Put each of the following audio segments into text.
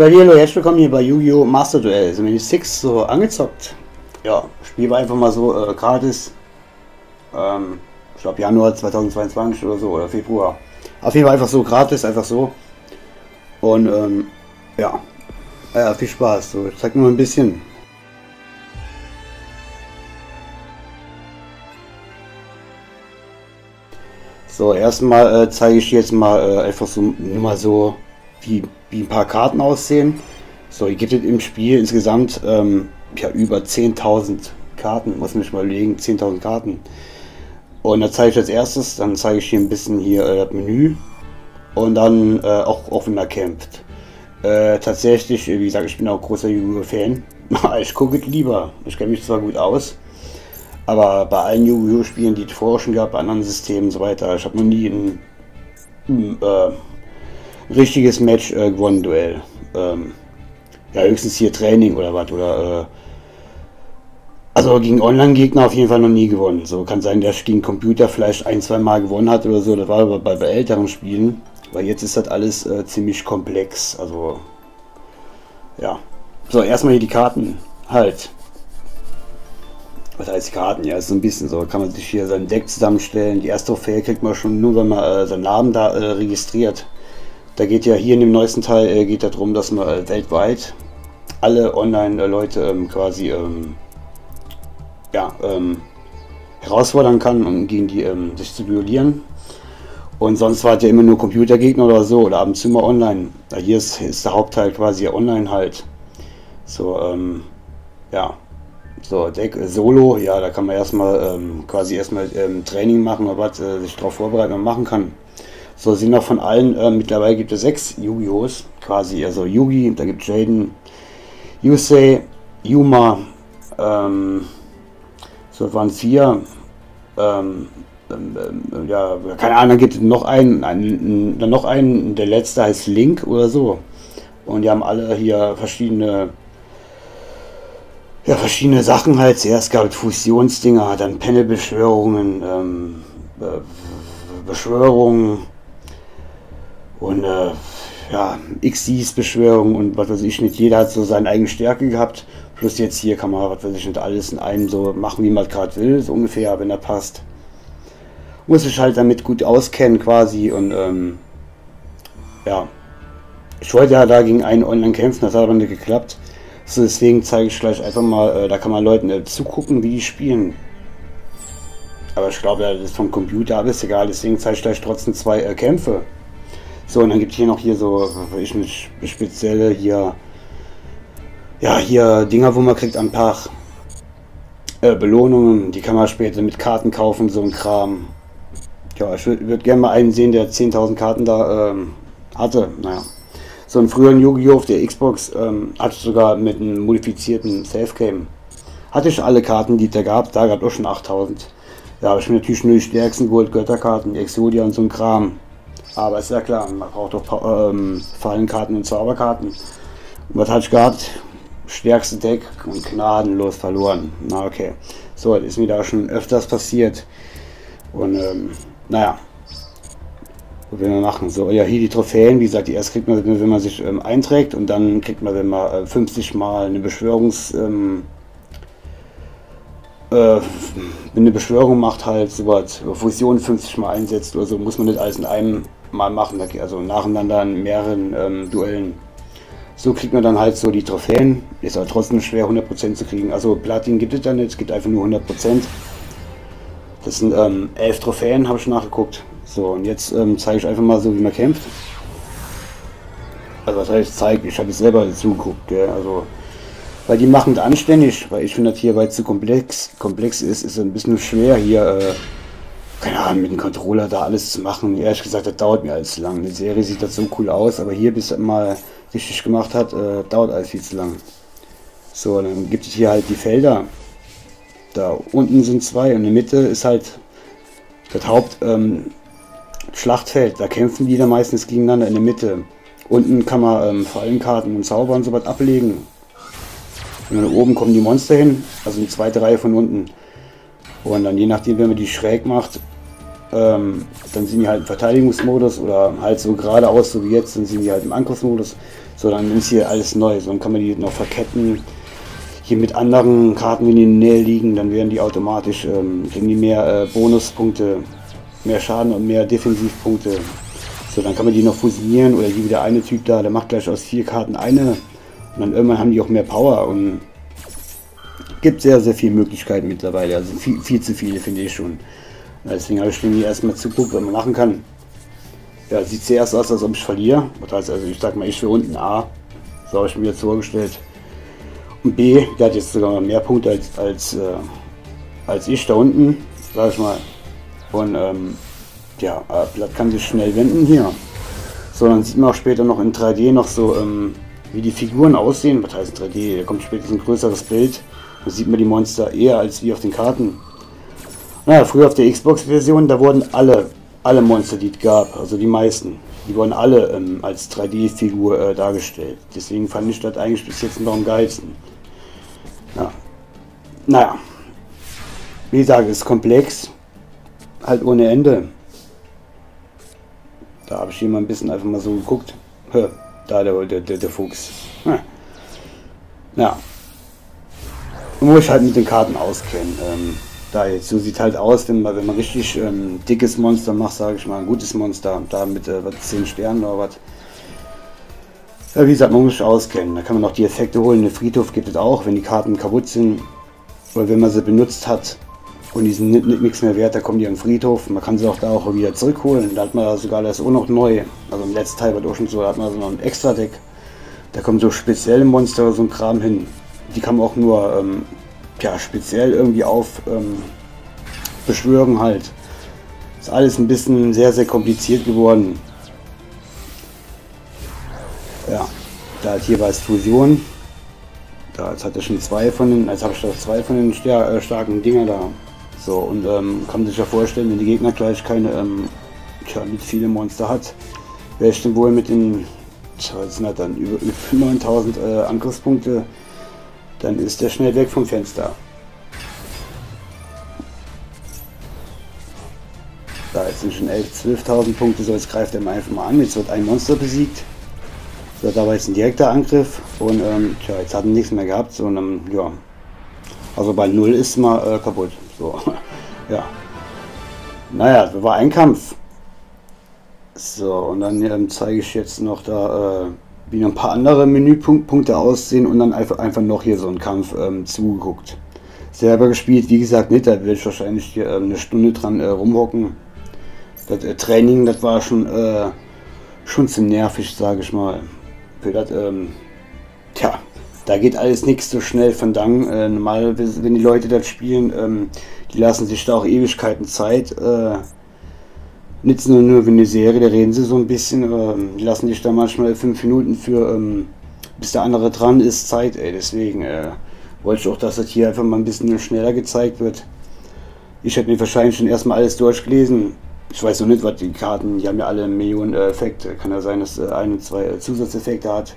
So, hallo, herzlich willkommen hier bei Yu-Gi-Oh! Master Duel. Sind wir die Six so angezockt? Ja, Spiel war einfach mal so äh, gratis. Ähm, ich glaube Januar 2022 oder so, oder Februar. Auf jeden Fall einfach so gratis, einfach so. Und ähm, ja, ja, viel Spaß. So, ich zeig nur ein bisschen. So, erstmal äh, zeige ich jetzt mal äh, einfach so nur mal so, wie, wie ein paar Karten aussehen. So, hier gibt es im Spiel insgesamt ähm, ja, über 10.000 Karten, muss man sich mal überlegen, 10.000 Karten. Und da zeige ich als erstes, dann zeige ich hier ein bisschen hier äh, das Menü und dann äh, auch, auch wenn er kämpft. Äh, tatsächlich, wie gesagt, ich bin auch großer Yu-Gi-Oh! Fan. ich gucke lieber. Ich kenne mich zwar gut aus, aber bei allen Yu-Gi-Oh! Spielen, die es vorher schon gab, bei anderen Systemen und so weiter, ich habe noch nie ein, ein äh, richtiges Match äh, gewonnen, Duell. Ähm, ja, höchstens hier Training oder was, oder, äh, also gegen Online-Gegner auf jeden Fall noch nie gewonnen. So kann sein, dass ich gegen Computer vielleicht ein, zwei Mal gewonnen hat oder so, das war aber bei, bei älteren Spielen. Weil jetzt ist das alles äh, ziemlich komplex, also, ja. So, erstmal hier die Karten, halt was heißt Karten? Ja, ist so ein bisschen so. Kann man sich hier sein Deck zusammenstellen. Die erste Trophäe kriegt man schon nur, wenn man äh, seinen Namen da äh, registriert. Da geht ja hier in dem neuesten Teil äh, geht darum, dass man äh, weltweit alle Online-Leute ähm, quasi ähm, ja, ähm, herausfordern kann, um gegen die ähm, sich zu duellieren. Und sonst war es ja immer nur Computergegner oder so oder ab und online. Hier ist, ist der Hauptteil quasi online halt. So, ähm, ja, so, Deck äh, Solo, ja, da kann man erstmal ähm, quasi erstmal ähm, Training machen oder was, äh, sich darauf vorbereiten und machen kann. So sind noch von allen, äh, mittlerweile gibt es sechs Yu-Gi-Ohs, quasi, also Yugi, da gibt es Jaden, Yusei, Yuma, ähm, so waren vier, ähm, ähm, ähm, ja, keine Ahnung, gibt es noch einen, einen, noch einen, der letzte heißt Link oder so. Und die haben alle hier verschiedene ja, verschiedene Sachen halt. Zuerst gab es Fusionsdinger, dann Panelbeschwörungen, ähm, äh, Beschwörungen und äh, ja, XDs-Beschwörungen und was weiß ich nicht. Jeder hat so seine eigene Stärke gehabt. Plus jetzt hier kann man, was weiß ich nicht, alles in einem so machen, wie man gerade will, so ungefähr, wenn er passt. Muss ich halt damit gut auskennen quasi und ähm, ja. Ich wollte ja da gegen einen online kämpfen, das hat aber nicht geklappt. So, deswegen zeige ich gleich einfach mal, äh, da kann man Leuten äh, zugucken, wie die spielen. Aber ich glaube, das ist vom Computer alles egal, deswegen zeige ich gleich trotzdem zwei äh, Kämpfe. So, und dann gibt es hier noch hier so, ich eine spezielle hier, ja, hier Dinger, wo man kriegt am Tag. Äh, Belohnungen, die kann man später mit Karten kaufen, so ein Kram. Ja, ich würde würd gerne mal einen sehen, der 10.000 Karten da ähm, hatte. Naja so einen früheren Yu-Gi-Oh! auf der Xbox ähm, hatte ich sogar mit einem modifizierten Safe-Game. Hatte ich alle Karten, die da gab, da gab es auch schon 8000. Ja, habe ich mir natürlich nur die stärksten Gold Götterkarten, Exodia und so ein Kram. Aber ist ja klar, man braucht doch ähm, Fallenkarten und Zauberkarten. Und was hatte ich gehabt? Stärkste Deck und gnadenlos verloren. Na okay. So, das ist mir da schon öfters passiert. Und ähm, naja, was wir machen. So, ja, hier die Trophäen, wie gesagt, die erst kriegt man, wenn man sich ähm, einträgt und dann kriegt man, wenn man äh, 50 Mal eine Beschwörungs... Ähm, äh, wenn eine Beschwörung macht, halt so was, Fusion 50 Mal einsetzt oder so, muss man nicht alles in einem Mal machen, also nacheinander in mehreren ähm, Duellen. So kriegt man dann halt so die Trophäen. Ist aber trotzdem schwer 100% zu kriegen. Also Platin gibt es dann nicht, es gibt einfach nur 100%. Das sind ähm, 11 Trophäen, habe ich nachgeguckt. So, und jetzt ähm, zeige ich einfach mal so, wie man kämpft. Also was heißt zeige, ich habe es selber zugeguckt, ja, also weil die machen es anständig, weil ich finde das hier, weil es zu komplex, komplex ist, ist es ein bisschen schwer hier, äh, keine Ahnung, mit dem Controller da alles zu machen. Ehrlich gesagt, das dauert mir alles zu lang. Die Serie sieht das so cool aus, aber hier, bis er mal richtig gemacht hat, äh, dauert alles viel zu lang. So, dann gibt es hier halt die Felder. Da unten sind zwei und in der Mitte ist halt das Haupt, ähm, Schlachtfeld, da kämpfen die dann meistens gegeneinander in der Mitte. Unten kann man ähm, Fallenkarten und Zauber und so was ablegen. Und dann oben kommen die Monster hin, also die zweite Reihe von unten. Und dann je nachdem, wenn man die schräg macht, ähm, dann sind die halt im Verteidigungsmodus oder halt so geradeaus, so wie jetzt, dann sind die halt im Angriffsmodus. So, dann ist hier alles neu. So, dann kann man die noch verketten. Hier mit anderen Karten, wenn die in der Nähe liegen, dann werden die automatisch, ähm, kriegen die mehr äh, Bonuspunkte, mehr Schaden und mehr Defensivpunkte. So, dann kann man die noch fusionieren oder hier wieder eine Typ da, der macht gleich aus vier Karten eine. Und dann irgendwann haben die auch mehr Power und gibt sehr, sehr viele Möglichkeiten mittlerweile. Also viel, viel zu viele, finde ich schon. Deswegen habe ich mir erstmal zuguckt, was man machen kann. Ja, sieht zuerst aus, als ob ich verliere. Das heißt, also ich sag mal, ich will unten A. So habe ich mir jetzt vorgestellt. Und B, der hat jetzt sogar mehr Punkte als, als, äh, als ich da unten, sag ich mal. Und ähm, ja, Blatt kann sich schnell wenden hier. So, dann sieht man auch später noch in 3D noch so, ähm, wie die Figuren aussehen. Was heißt 3D? Da kommt später ein größeres Bild. Da sieht man die Monster eher als wie auf den Karten. Naja, früher auf der Xbox-Version, da wurden alle, alle Monster, die es gab, also die meisten, die wurden alle ähm, als 3D-Figur äh, dargestellt. Deswegen fand ich das eigentlich bis jetzt noch am geilsten. Ja. Naja. Wie gesagt, ist komplex. Halt ohne Ende. Da habe ich hier mal ein bisschen einfach mal so geguckt. Hör, da der, der, der, der Fuchs. Ja. ja. Man muss halt mit den Karten auskennen. Ähm, da jetzt, so sieht halt aus, wenn man, wenn man richtig ähm, dickes Monster macht, sage ich mal, ein gutes Monster, da mit äh, was, 10 Sternen oder was. Ja, wie gesagt, man muss sich auskennen. Da kann man auch die Effekte holen. Den Friedhof gibt es auch, wenn die Karten kaputt sind oder wenn man sie benutzt hat und die sind nichts mehr wert, da kommen die den Friedhof. Man kann sie auch da auch wieder zurückholen. Da hat man sogar das auch noch neu. Also im letzten Teil auch schon so, da hat man so noch ein extra Deck. Da kommen so spezielle Monster oder so ein Kram hin. Die kann man auch nur ähm, ja, speziell irgendwie auf ähm, beschwören halt. Ist alles ein bisschen sehr, sehr kompliziert geworden. Ja, da hat jeweils Fusion. Da jetzt hat er schon zwei von den, als habe ich doch zwei von den star äh, starken Dinger da. So, und ähm, kann sich ja vorstellen, wenn die Gegner gleich keine, ähm, tja, mit viele Monster hat, wäre ich denn wohl mit den, tja, sind halt dann über, über 9000 äh, Angriffspunkte dann ist der schnell weg vom Fenster. Da jetzt sind schon 11.000, 12.000 Punkte, so jetzt greift er mal einfach mal an. Jetzt wird ein Monster besiegt. So, da war jetzt ein direkter Angriff und ähm, tja, jetzt hat er nichts mehr gehabt, sondern ja. Also bei 0 ist mal äh, kaputt. So, ja. Naja, das war ein Kampf. So, und dann ähm, zeige ich jetzt noch da, äh, wie noch ein paar andere Menüpunkte aussehen und dann einfach, einfach noch hier so einen Kampf ähm, zugeguckt. Selber gespielt, wie gesagt, nicht, da werde ich wahrscheinlich hier ähm, eine Stunde dran äh, rumhocken. Das äh, Training, das war schon, äh, schon zu nervig, sage ich mal. Für das, ähm, tja, da geht alles nichts so schnell von Dank. Äh, normal, wenn die Leute das spielen, ähm, die lassen sich da auch Ewigkeiten Zeit. Äh, nicht nur, nur wie eine Serie, da reden sie so ein bisschen, ähm, die lassen dich da manchmal fünf Minuten für, ähm, bis der andere dran ist, Zeit, ey. Deswegen äh, wollte ich auch, dass das hier einfach mal ein bisschen schneller gezeigt wird. Ich hätte mir wahrscheinlich schon erstmal alles durchgelesen. Ich weiß noch nicht, was die Karten, die haben ja alle Millionen äh, Effekte. Kann ja sein, dass äh, ein, zwei äh, Zusatzeffekte hat,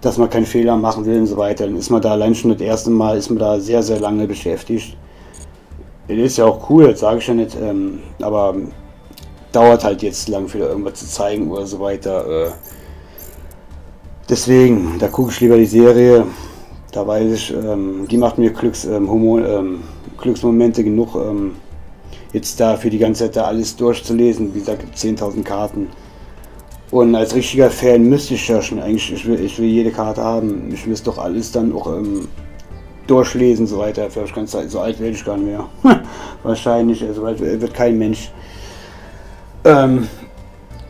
dass man keinen Fehler machen will und so weiter. Dann ist man da allein schon das erste Mal, ist man da sehr, sehr lange beschäftigt. Das ist ja auch cool, das sage ich ja nicht, ähm, aber dauert halt jetzt lang für irgendwas zu zeigen oder so weiter. Äh. Deswegen, da gucke ich lieber die Serie. Da weiß ich, ähm, die macht mir Glücks, ähm, Humor, ähm, Glücksmomente genug, ähm, jetzt da für die ganze Zeit da alles durchzulesen. Wie gesagt, 10.000 Karten. Und als richtiger Fan müsste ich ja schon eigentlich, ich will, ich will jede Karte haben. Ich müsste doch alles dann auch ähm, durchlesen und so weiter. Vielleicht ganz so alt werde ich gar nicht mehr. Wahrscheinlich, also wird kein Mensch. Ähm,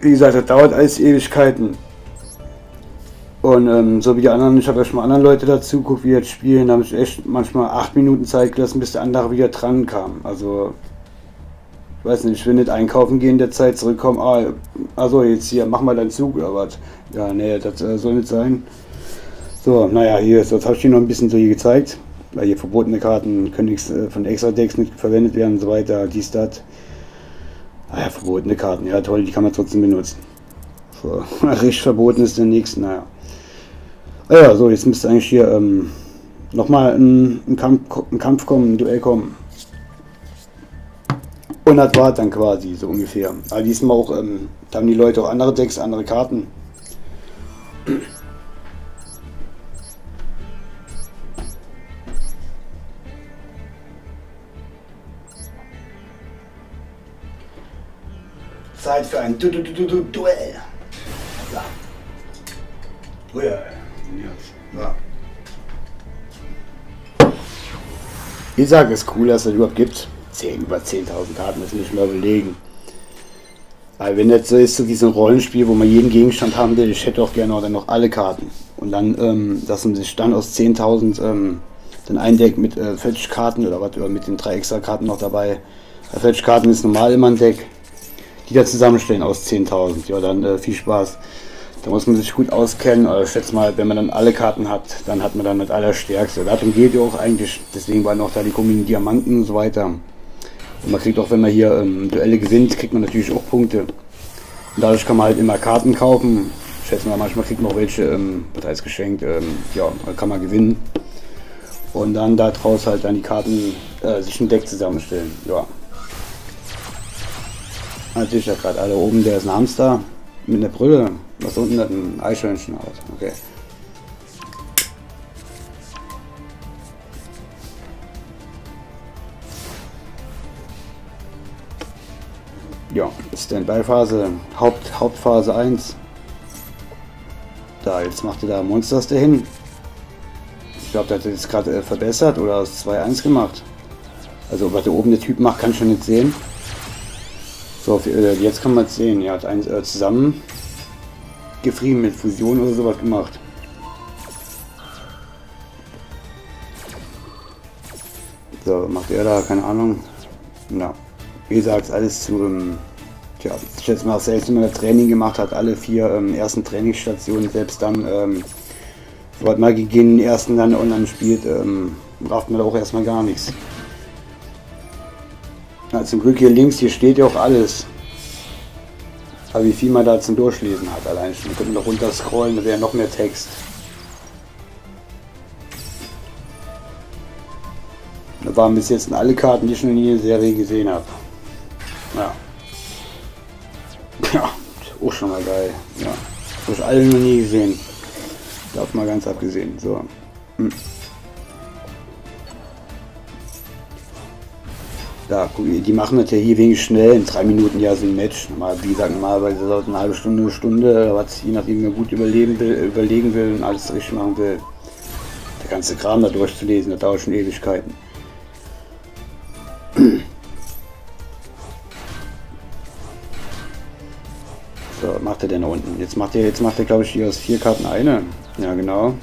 wie gesagt, das dauert alles Ewigkeiten. Und ähm, so wie die anderen, ich habe ja schon mal andere Leute dazu geguckt, wie jetzt spielen, da habe ich echt manchmal acht Minuten Zeit gelassen, bis der andere wieder dran kam. Also, weiß nicht, ich will nicht einkaufen gehen der Zeit, zurückkommen, ah, also jetzt hier, mach mal deinen Zug oder was. Ja, nee, das äh, soll nicht sein. So, naja, hier, so, jetzt habe ich dir noch ein bisschen so hier gezeigt, weil hier verbotene Karten können nichts äh, von extra Decks nicht verwendet werden und so weiter, dies, das. Ah ja, verbotene Karten. Ja, toll, die kann man trotzdem benutzen. So, richtig verboten ist der nächste, naja. Ah ja, so, jetzt müsste eigentlich hier ähm, nochmal ein, ein, Kampf, ein Kampf kommen, ein Duell kommen. Und das war dann quasi so ungefähr. Aber diesmal auch, ähm, da haben die Leute auch andere Decks, andere Karten. Zeit für ein du du du du Duell. Ja. Duell. Ja. Wie gesagt, ist cool, dass es überhaupt gibt. 10, über 10.000 Karten, das ich mal überlegen. Weil wenn das so ist, so ein Rollenspiel, wo man jeden Gegenstand haben will, ich hätte auch gerne auch dann noch alle Karten. Und dann, ähm, dass man sich dann aus 10.000 ähm, dann ein Deck mit äh, Fetch-Karten oder was, oder mit den drei extra Karten noch dabei. Fetch-Karten ist normal immer ein Deck die da zusammenstellen aus 10.000. Ja, dann äh, viel Spaß. Da muss man sich gut auskennen. Oder ich schätze mal, wenn man dann alle Karten hat, dann hat man dann das Allerstärkste. Darum geht ja auch eigentlich. Deswegen waren auch da die komischen Diamanten und so weiter. Und man kriegt auch, wenn man hier ähm, Duelle gewinnt, kriegt man natürlich auch Punkte. Und dadurch kann man halt immer Karten kaufen. Ich schätze mal, manchmal kriegt man auch welche, ähm, was heißt geschenkt, ähm, ja, kann man gewinnen. Und dann daraus halt dann die Karten, äh, sich ein Deck zusammenstellen. Ja. Natürlich ja gerade alle oben, der ist ein Hamster mit einer Brille. Was unten hat ein Eichhörnchen aus. Okay. Ja, Standby-Phase, Haupt, Hauptphase 1. Da, jetzt macht er da Monsters dahin. Ich glaube, der hat jetzt gerade äh, verbessert oder aus 2-1 gemacht. Also, was der oben der Typ macht, kann ich schon nicht sehen. So, äh, jetzt kann man es sehen. Er hat eins äh, zusammen gefrieden mit Fusion oder sowas gemacht. So, macht er da, keine Ahnung. Ja, wie gesagt, alles zu, ähm, tja, schätze mal, selbst wenn man Training gemacht hat, alle vier ähm, ersten Trainingsstationen, selbst dann, ähm, so hat mal gegen den ersten dann online spielt, ähm, braucht man da auch erstmal gar nichts. Na, zum Glück hier links, hier steht ja auch alles. Aber wie viel man da zum Durchlesen hat, allein schon. Wir könnten noch runter scrollen, da wäre noch mehr Text. Da waren bis jetzt alle Karten, die ich schon in der Serie gesehen habe. Geil. Ja. Habe ich alle noch nie gesehen. Darf mal ganz abgesehen. So. Hm. Ja, die machen das ja hier wenig schnell, in drei Minuten ja so ein Match. Mal, wie gesagt, normalerweise sollte eine halbe Stunde, eine Stunde, was je nachdem man gut überleben will, überlegen will und alles richtig machen will. Der ganze Kram da durchzulesen, das dauert schon Ewigkeiten. Macht er denn unten? Jetzt macht er, jetzt macht er glaube ich hier aus vier Karten eine. Ja genau.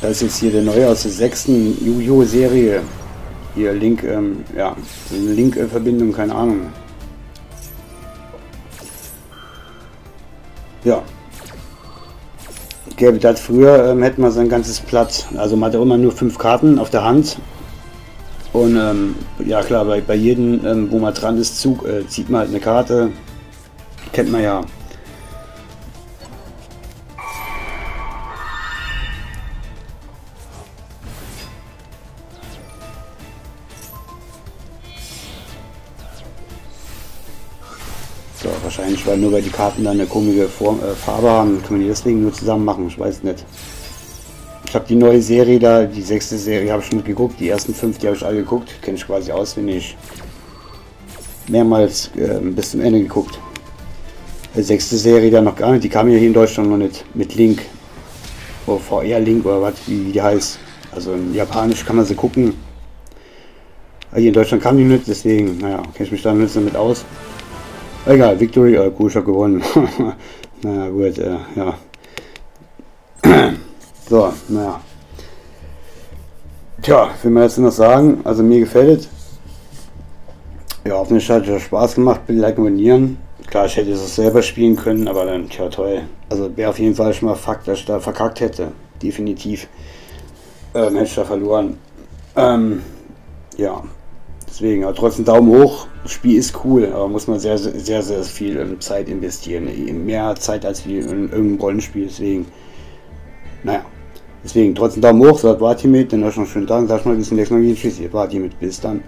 Das ist jetzt hier der neue aus der sechsten Yu-Gi-Oh! Serie. Hier Link, ähm, ja, Link-Verbindung, keine Ahnung. Ja. Gäbe das früher, ähm, hätten wir sein ganzes Blatt. Also man hat immer nur fünf Karten auf der Hand. Und ähm, ja klar, bei, bei jedem, ähm, wo man dran ist, Zug, äh, zieht man halt eine Karte. Kennt man ja. So, wahrscheinlich, weil nur weil die Karten dann eine komische Form, äh, Farbe haben, können wir die deswegen nur zusammen machen, ich weiß nicht. Ich habe die neue Serie da, die sechste Serie habe ich schon geguckt, die ersten fünf, die habe ich alle geguckt, kenne ich quasi auswendig. Mehrmals äh, bis zum Ende geguckt. Sechste Serie da noch gar nicht, die kam ja hier in Deutschland noch nicht, mit Link. Oder VR-Link oder was, wie, die heißt. Also in Japanisch kann man sie gucken. Aber hier in Deutschland kam die nicht, deswegen, naja, kenne ich mich da nicht damit aus. Egal, Victory, äh, ich gewonnen. naja, gut, äh, ja. so, naja. Tja, will man jetzt noch sagen, also mir gefällt es. Ja, hoffentlich hat es Spaß gemacht, bitte liken, abonnieren. Klar, ich hätte es selber spielen können, aber dann, tja, toll. Also wäre auf jeden Fall schon mal Fakt, dass ich da verkackt hätte. Definitiv. Ähm, hätte ich da verloren. Ähm, ja, Deswegen, aber trotzdem Daumen hoch. Das Spiel ist cool, aber muss man sehr, sehr, sehr viel Zeit investieren. Mehr Zeit als wie in irgendeinem Rollenspiel. Deswegen, naja. Deswegen trotzdem Daumen hoch. Sagt Vladimir, dann euch noch einen schönen Tag. Sag mal bis zum nächsten Mal. Tschüss, ihr Vladimir. Bis dann.